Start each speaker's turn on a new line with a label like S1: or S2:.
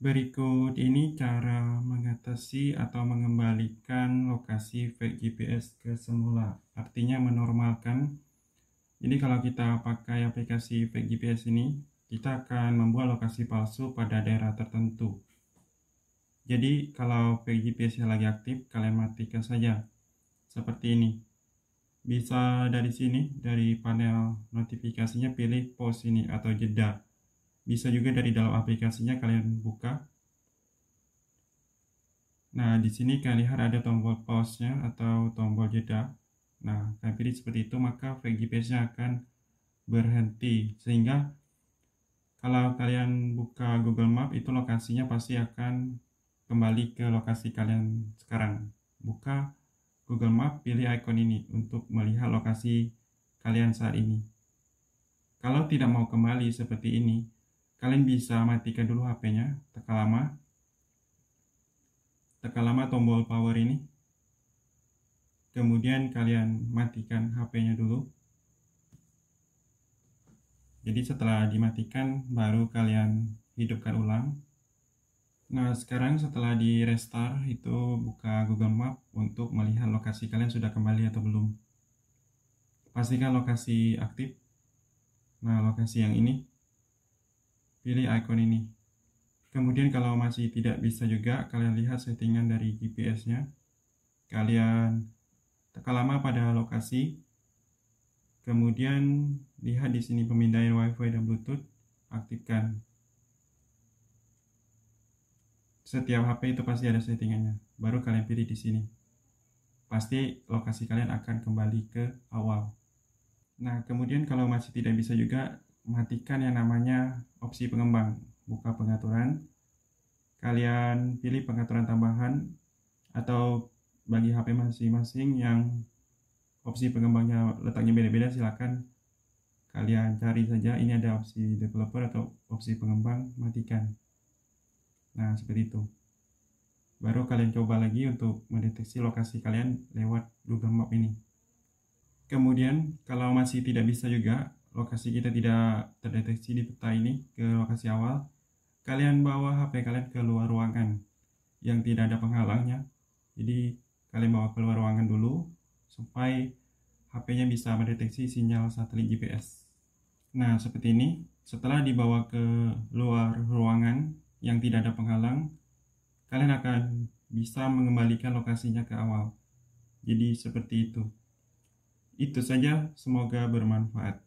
S1: Berikut ini cara mengatasi atau mengembalikan lokasi fake GPS ke semula. Artinya menormalkan. Jadi kalau kita pakai aplikasi fake GPS ini, kita akan membuat lokasi palsu pada daerah tertentu. Jadi kalau fake GPS lagi aktif, kalian matikan saja. Seperti ini. Bisa dari sini, dari panel notifikasinya pilih pause ini atau jeda bisa juga dari dalam aplikasinya kalian buka. Nah, di sini kalian lihat ada tombol pause-nya atau tombol jeda. Nah, kalian pilih seperti itu, maka fake GPS-nya akan berhenti. Sehingga kalau kalian buka Google Map, itu lokasinya pasti akan kembali ke lokasi kalian sekarang. Buka Google Map, pilih icon ini untuk melihat lokasi kalian saat ini. Kalau tidak mau kembali seperti ini, kalian bisa matikan dulu HP-nya, tekan lama. Tekan lama tombol power ini. Kemudian kalian matikan HP-nya dulu. Jadi setelah dimatikan baru kalian hidupkan ulang. Nah, sekarang setelah di restart itu buka Google Map untuk melihat lokasi kalian sudah kembali atau belum. Pastikan lokasi aktif. Nah, lokasi yang ini pilih icon ini. Kemudian kalau masih tidak bisa juga, kalian lihat settingan dari GPS-nya. Kalian tekan lama pada lokasi. Kemudian lihat di sini pemindahan WiFi dan Bluetooth, aktifkan. Setiap HP itu pasti ada settingannya. Baru kalian pilih di sini. Pasti lokasi kalian akan kembali ke awal. Nah, kemudian kalau masih tidak bisa juga, matikan yang namanya opsi pengembang. Buka pengaturan. Kalian pilih pengaturan tambahan atau bagi HP masing-masing yang opsi pengembangnya letaknya beda-beda silakan kalian cari saja ini ada opsi developer atau opsi pengembang matikan nah seperti itu baru kalian coba lagi untuk mendeteksi lokasi kalian lewat Google Map ini kemudian kalau masih tidak bisa juga lokasi kita tidak terdeteksi di peta ini ke lokasi awal, kalian bawa HP kalian ke luar ruangan yang tidak ada penghalangnya. Jadi kalian bawa keluar ruangan dulu supaya HP-nya bisa mendeteksi sinyal satelit GPS. Nah, seperti ini. Setelah dibawa ke luar ruangan yang tidak ada penghalang, kalian akan bisa mengembalikan lokasinya ke awal. Jadi seperti itu. Itu saja, semoga bermanfaat.